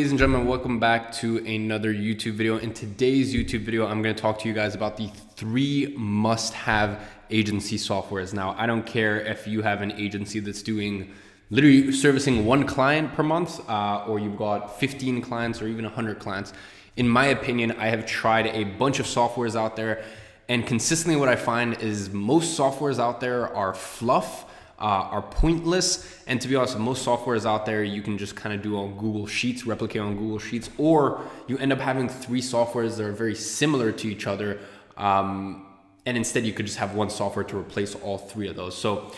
Ladies and gentlemen, welcome back to another YouTube video. In today's YouTube video, I'm gonna to talk to you guys about the three must-have agency softwares. Now, I don't care if you have an agency that's doing literally servicing one client per month, uh, or you've got 15 clients or even 100 clients. In my opinion, I have tried a bunch of softwares out there, and consistently what I find is most softwares out there are fluff, uh, are pointless. And to be honest, most softwares out there you can just kind of do on Google Sheets, replicate on Google Sheets, or you end up having three softwares that are very similar to each other. Um, and instead you could just have one software to replace all three of those. So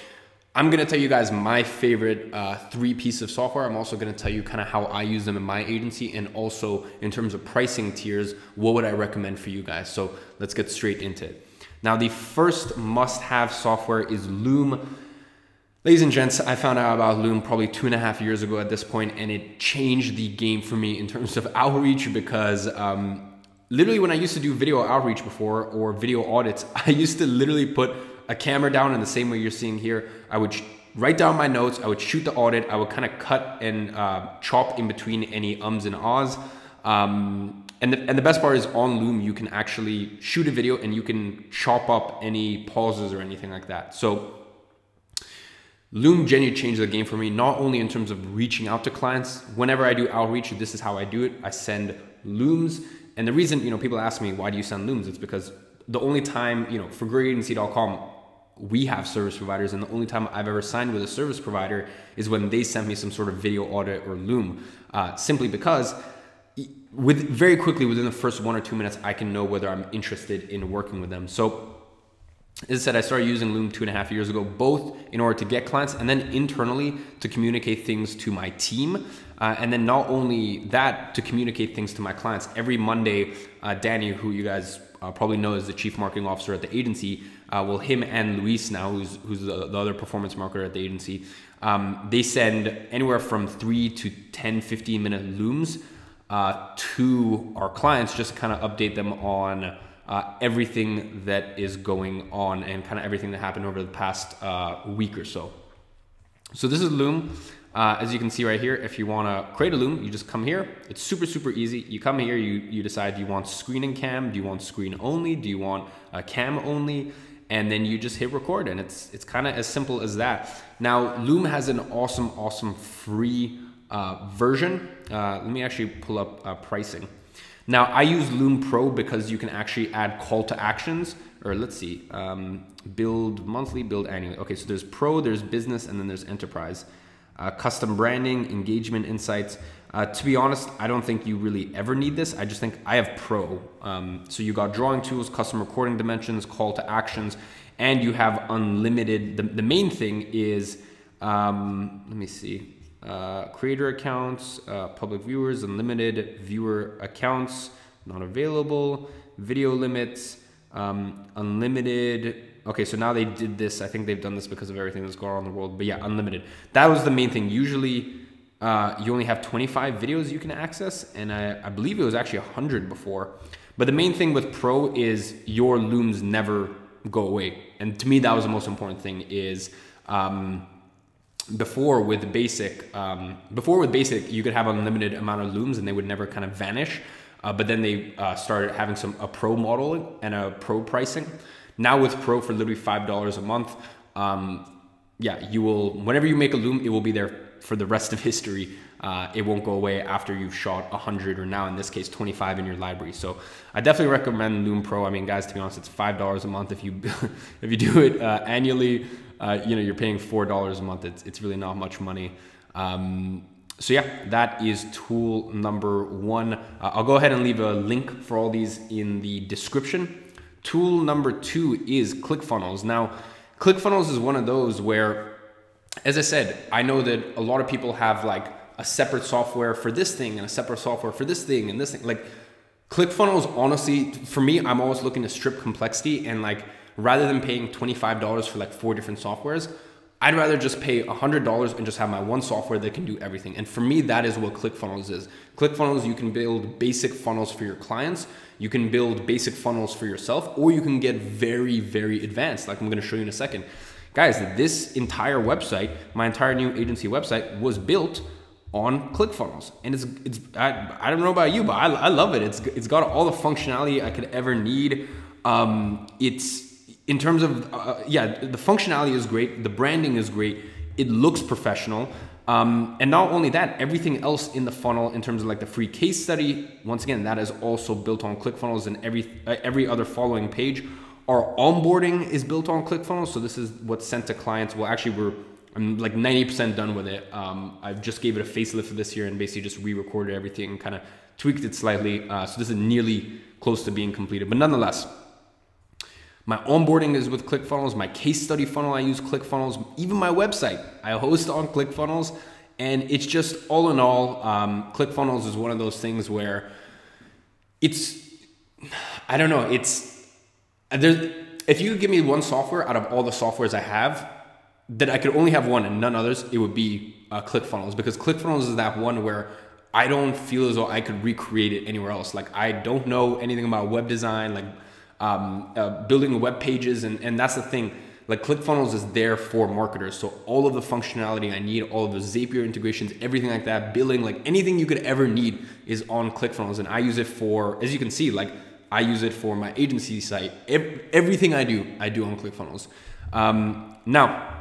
I'm gonna tell you guys my favorite uh, three pieces of software. I'm also gonna tell you kind of how I use them in my agency and also in terms of pricing tiers, what would I recommend for you guys? So let's get straight into it. Now the first must have software is Loom. Ladies and gents, I found out about Loom probably two and a half years ago at this point, and it changed the game for me in terms of outreach because um, literally when I used to do video outreach before or video audits, I used to literally put a camera down in the same way you're seeing here. I would write down my notes, I would shoot the audit, I would kind of cut and uh, chop in between any ums and ahs. Um, and, the, and the best part is on Loom, you can actually shoot a video and you can chop up any pauses or anything like that. So Loom genuinely changed the game for me, not only in terms of reaching out to clients. Whenever I do outreach, this is how I do it. I send Looms. And the reason, you know, people ask me, why do you send Looms? It's because the only time, you know, for growyouragency.com, we have service providers. And the only time I've ever signed with a service provider is when they send me some sort of video audit or Loom, uh, simply because with very quickly within the first one or two minutes, I can know whether I'm interested in working with them. So as I said, I started using Loom two and a half years ago, both in order to get clients and then internally to communicate things to my team. Uh, and then not only that, to communicate things to my clients. Every Monday, uh, Danny, who you guys uh, probably know as the chief marketing officer at the agency, uh, well, him and Luis now, who's, who's the, the other performance marketer at the agency, um, they send anywhere from three to 10, 15 minute Looms uh, to our clients, just kind of update them on uh, everything that is going on and kind of everything that happened over the past uh, week or so. So this is Loom. Uh, as you can see right here, if you want to create a Loom, you just come here. It's super, super easy. You come here, you, you decide, do you want screen and cam? Do you want screen only? Do you want a cam only? And then you just hit record and it's, it's kind of as simple as that. Now, Loom has an awesome, awesome free uh, version. Uh, let me actually pull up uh, pricing. Now I use Loom Pro because you can actually add call to actions or let's see, um, build monthly, build annually. Okay, so there's Pro, there's business, and then there's enterprise. Uh, custom branding, engagement insights. Uh, to be honest, I don't think you really ever need this. I just think I have Pro. Um, so you got drawing tools, custom recording dimensions, call to actions, and you have unlimited. The, the main thing is, um, let me see, uh, creator accounts, uh, public viewers, unlimited viewer accounts, not available, video limits, um, unlimited. Okay, so now they did this. I think they've done this because of everything that's going on in the world. But yeah, unlimited. That was the main thing. Usually, uh, you only have 25 videos you can access, and I, I believe it was actually 100 before. But the main thing with Pro is your looms never go away, and to me that was the most important thing. Is um, before with basic um, before with basic you could have unlimited amount of looms and they would never kind of vanish. Uh, but then they uh, started having some a pro model and a pro pricing. Now with pro for literally five dollars a month um, yeah you will whenever you make a loom it will be there for the rest of history. Uh, it won't go away after you've shot 100 or now in this case 25 in your library. So i definitely recommend loom pro. I mean guys to be honest it's five dollars a month if you if you do it uh, annually uh, you know, you're paying four dollars a month. It's it's really not much money. Um, so yeah, that is tool number one. Uh, I'll go ahead and leave a link for all these in the description. Tool number two is ClickFunnels. Now, ClickFunnels is one of those where, as I said, I know that a lot of people have like a separate software for this thing and a separate software for this thing and this thing. Like ClickFunnels, honestly, for me, I'm always looking to strip complexity and like rather than paying $25 for like four different softwares, I'd rather just pay $100 and just have my one software that can do everything. And for me, that is what ClickFunnels is. ClickFunnels, you can build basic funnels for your clients, you can build basic funnels for yourself, or you can get very, very advanced, like I'm gonna show you in a second. Guys, this entire website, my entire new agency website, was built on ClickFunnels. And it's, it's I, I don't know about you, but I, I love it. It's, it's got all the functionality I could ever need. Um, it's in terms of, uh, yeah, the functionality is great. The branding is great. It looks professional. Um, and not only that, everything else in the funnel in terms of like the free case study, once again, that is also built on ClickFunnels and every, uh, every other following page. Our onboarding is built on ClickFunnels. So this is what's sent to clients. Well, actually we're, I'm like 90% done with it. Um, I've just gave it a facelift for this year and basically just re-recorded everything and kind of tweaked it slightly. Uh, so this is nearly close to being completed, but nonetheless, my onboarding is with ClickFunnels. My case study funnel, I use ClickFunnels. Even my website, I host on ClickFunnels. And it's just all in all, um, ClickFunnels is one of those things where it's, I don't know, it's, there's, if you could give me one software out of all the softwares I have, that I could only have one and none others, it would be uh, ClickFunnels because ClickFunnels is that one where I don't feel as though I could recreate it anywhere else. Like I don't know anything about web design, like um, uh, building web pages, and, and that's the thing. Like ClickFunnels is there for marketers. So all of the functionality I need, all of the Zapier integrations, everything like that, billing, like anything you could ever need is on ClickFunnels. And I use it for, as you can see, like I use it for my agency site. Every, everything I do, I do on ClickFunnels. Um, now,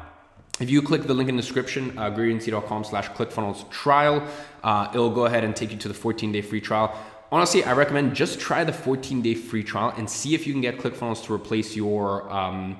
if you click the link in the description, uh, growyouragency.com slash ClickFunnels trial, uh, it'll go ahead and take you to the 14 day free trial honestly, I recommend just try the 14 day free trial and see if you can get ClickFunnels to replace your um,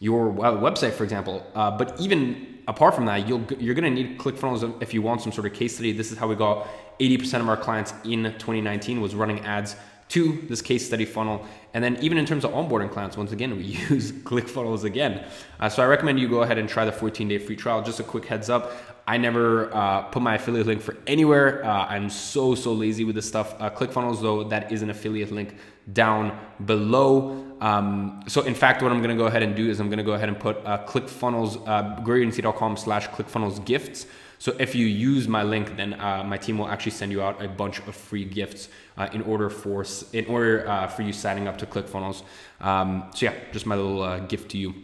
your website, for example. Uh, but even apart from that, you'll you're gonna need ClickFunnels if you want some sort of case study. This is how we got 80% of our clients in 2019 was running ads to this case study funnel. And then even in terms of onboarding clients, once again, we use ClickFunnels again. Uh, so I recommend you go ahead and try the 14 day free trial. Just a quick heads up. I never uh, put my affiliate link for anywhere. Uh, I'm so, so lazy with this stuff. Uh, ClickFunnels though, that is an affiliate link down below. Um, so in fact, what I'm gonna go ahead and do is I'm gonna go ahead and put uh, ClickFunnels, uh, slash ClickFunnels gifts. So if you use my link, then uh, my team will actually send you out a bunch of free gifts uh, in order for in order uh, for you signing up to ClickFunnels. Um, so yeah, just my little uh, gift to you.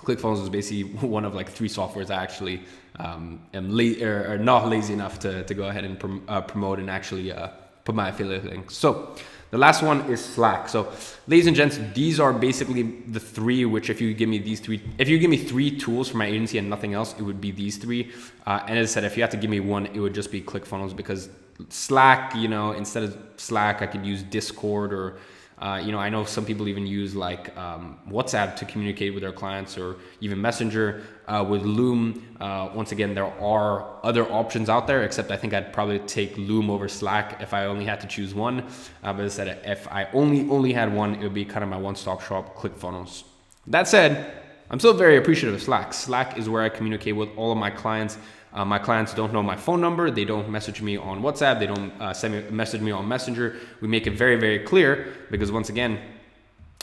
ClickFunnels is basically one of like three softwares I actually um, am la- or, or, not lazy enough to, to go ahead and prom- uh, promote and actually uh, put my affiliate link. So the last one is Slack. So, ladies and gents, these are basically the three. Which, if you give me these three, if you give me three tools for my agency and nothing else, it would be these three. Uh, and as I said, if you had to give me one, it would just be ClickFunnels because Slack, you know, instead of Slack, I could use Discord or uh, you know, I know some people even use like um, WhatsApp to communicate with their clients or even Messenger uh, with Loom. Uh, once again, there are other options out there, except I think I'd probably take Loom over Slack if I only had to choose one. Uh, but I said, if I only only had one, it would be kind of my one-stop shop, ClickFunnels. That said, I'm still very appreciative of Slack. Slack is where I communicate with all of my clients. Uh, my clients don't know my phone number. They don't message me on WhatsApp. They don't uh, send me message me on Messenger. We make it very, very clear because once again,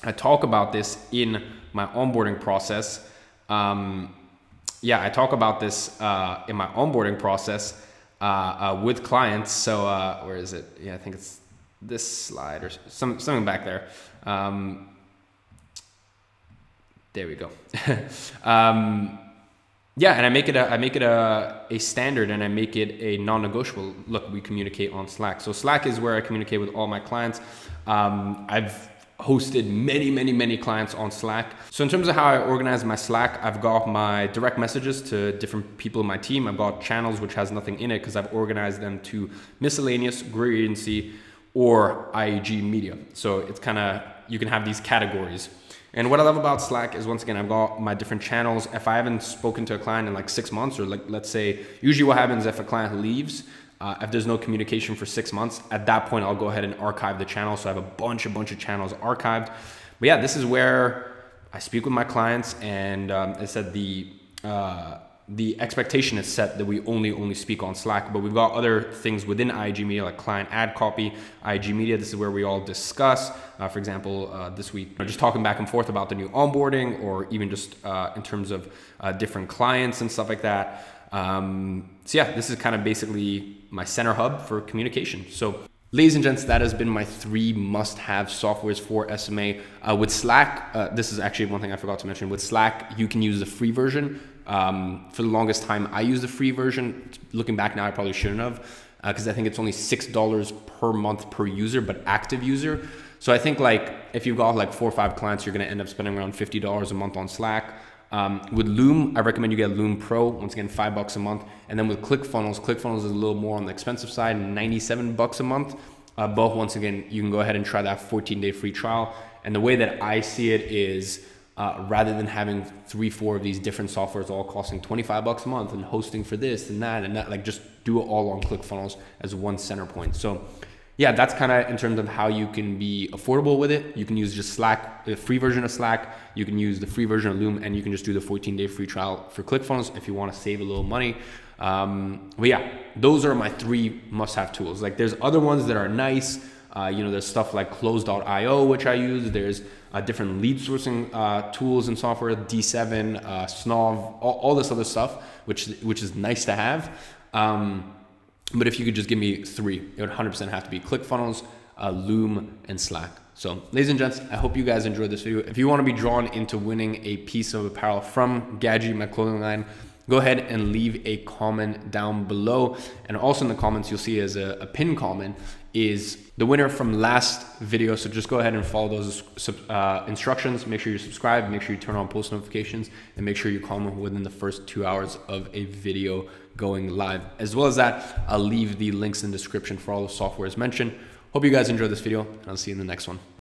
I talk about this in my onboarding process. Um, yeah, I talk about this uh, in my onboarding process uh, uh, with clients. So uh, where is it? Yeah, I think it's this slide or some, something back there. Um, there we go. um, yeah, and I make it a I make it a, a standard and I make it a non-negotiable. Look, we communicate on Slack. So Slack is where I communicate with all my clients. Um, I've hosted many, many, many clients on Slack. So in terms of how I organize my Slack, I've got my direct messages to different people in my team. I've got channels which has nothing in it because I've organized them to miscellaneous, Grow Agency, or IAG Media. So it's kind of you can have these categories. And what I love about Slack is once again, I've got my different channels. If I haven't spoken to a client in like six months, or like let's say, usually what happens if a client leaves, uh, if there's no communication for six months, at that point I'll go ahead and archive the channel. So I have a bunch, a bunch of channels archived. But yeah, this is where I speak with my clients, and um, I said the uh, the expectation is set that we only only speak on Slack, but we've got other things within IAG Media like client ad copy, IAG Media. This is where we all discuss. Uh, for example, uh, this week, just talking back and forth about the new onboarding, or even just uh, in terms of uh, different clients and stuff like that. Um, so yeah, this is kind of basically my center hub for communication. So Ladies and gents, that has been my three must-have softwares for SMMA. Uh, with Slack, uh, this is actually one thing I forgot to mention. With Slack, you can use the free version Um, for the longest time, I used the free version. Looking back now, I probably shouldn't have because uh, I think it's only six dollars per month per user, but active user. So I think like if you've got like four or five clients, you're gonna end up spending around fifty dollars a month on Slack. Um, with Loom, I recommend you get Loom Pro. Once again, five bucks a month. And then with ClickFunnels, ClickFunnels is a little more on the expensive side, 97 bucks a month. Uh, both, once again, you can go ahead and try that 14 day free trial. And the way that I see it is uh, rather than having three, four of these different softwares all costing 25 bucks a month and hosting for this and that and that, like just do it all on ClickFunnels as one center point. So yeah, that's kind of in terms of how you can be affordable with it. You can use just Slack, the free version of Slack. You can use the free version of Loom, and you can just do the 14 day free trial for ClickFunnels if you want to save a little money. Um, but yeah, those are my three must have tools. Like there's other ones that are nice. Uh, you know, there's stuff like Close.io, which I use. There's uh, different lead sourcing uh, tools and software, D7, uh, Snov, all, all, this other stuff, which which is nice to have. Um, but if you could just give me three, it would 100% have to be ClickFunnels, uh, Loom, and Slack. So, ladies and gents, I hope you guys enjoyed this video. If you want to be drawn into winning a piece of apparel from Gadzhi, my clothing line, go ahead and leave a comment down below. And also in the comments, you'll see as a, a pin comment is the winner from last video. So just go ahead and follow those uh, instructions. Make sure you subscribe, make sure you turn on post notifications, and make sure you comment within the first two hours of a video going live. As well as that, I'll leave the links in the description for all the softwares mentioned. Hope you guys enjoyed this video, and I'll see you in the next one.